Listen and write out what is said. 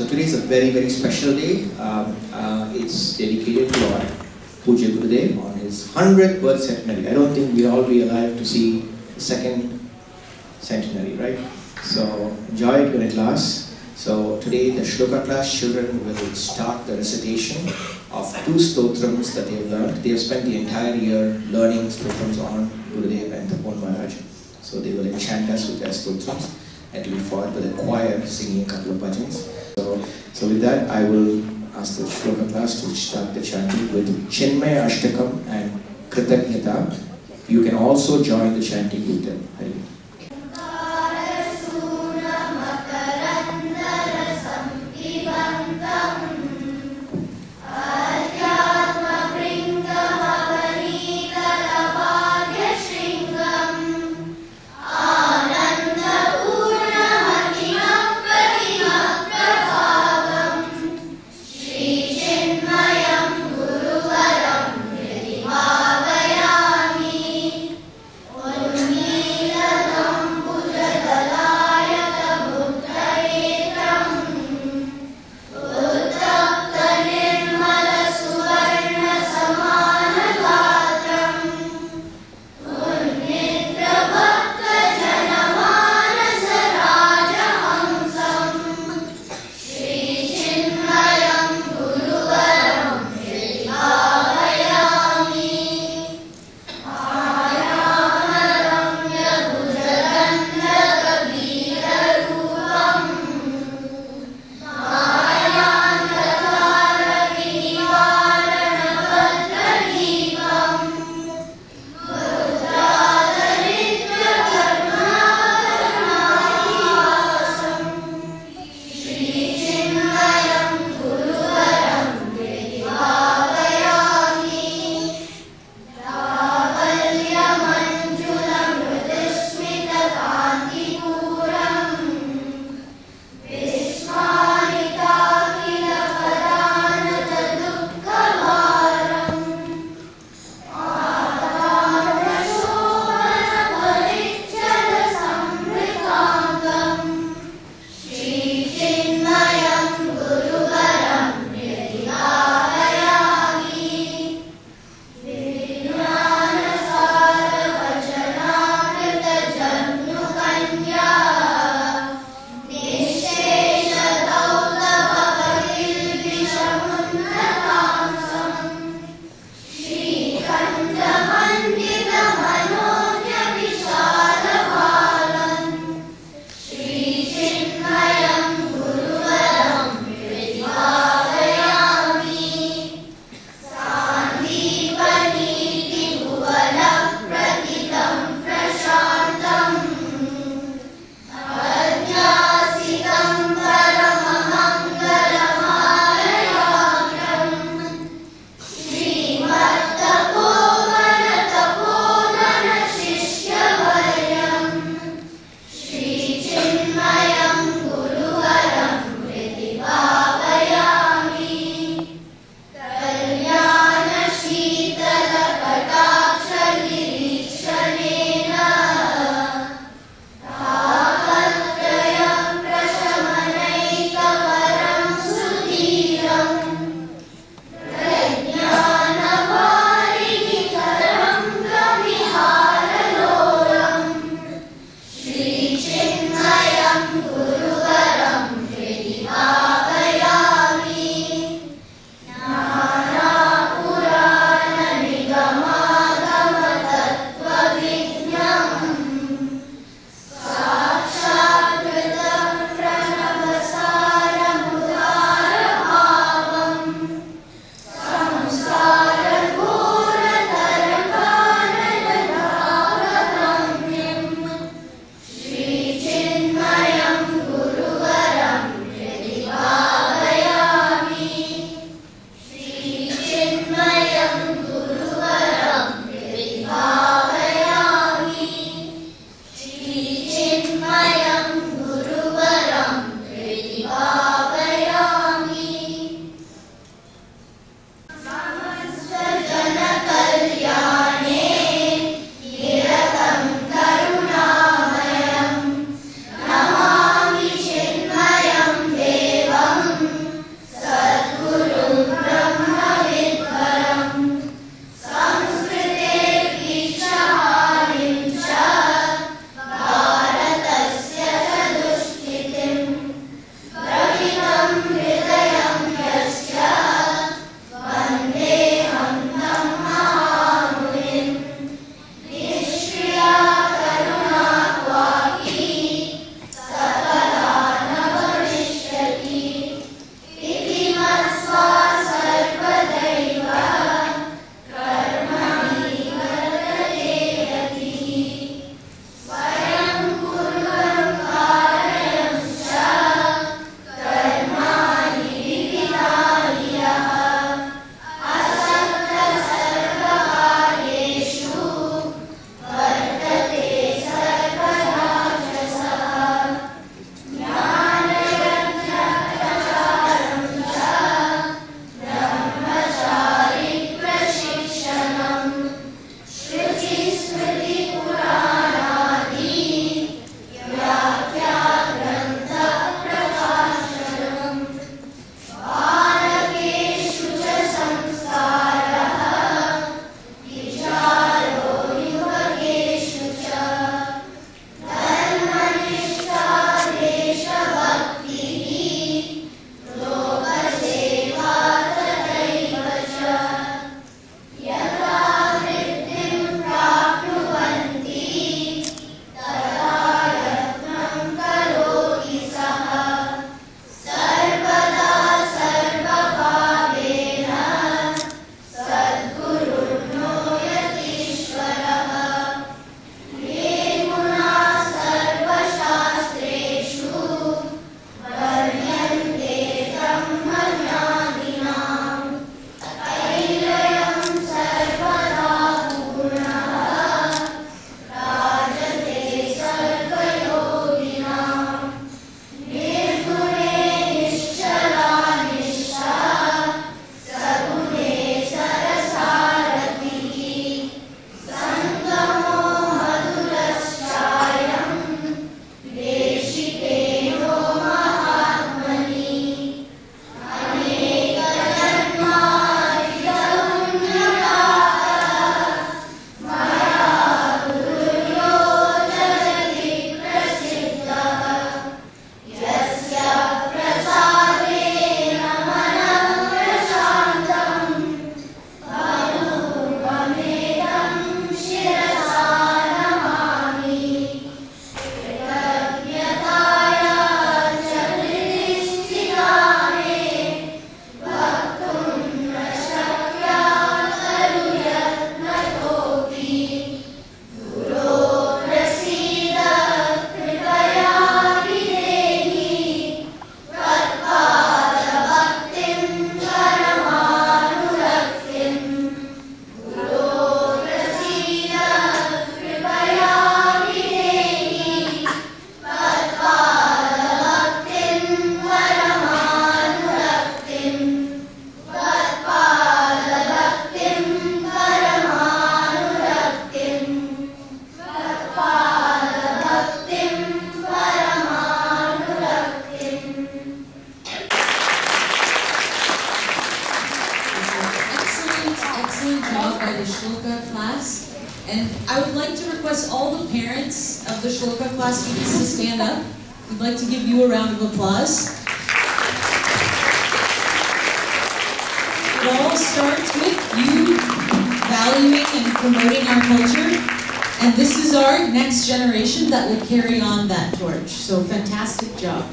So today is a very, very special day. Um, uh, it's dedicated to our Pujya Gurudev on his 100th birth centenary. I don't think we'll all be alive to see the second centenary, right? So enjoy it when it lasts. So today the Shloka class children will start the recitation of two stotrams that they have learned. They have spent the entire year learning stotrams on Gurudev and Tapovan Maharaj. So they will enchant us with their stotrams and we followed by the choir singing a couple of bhajans. So, with that I will ask the Shloka class to start the chanting with Chinmay Ashtakam and Kritagnyata. You can also join the chanting with them. By the Shloka class. And I would like to request all the parents of the Shloka class students to stand up. We'd like to give you a round of applause. It all starts with you valuing and promoting our culture. And this is our next generation that will carry on that torch. So fantastic job.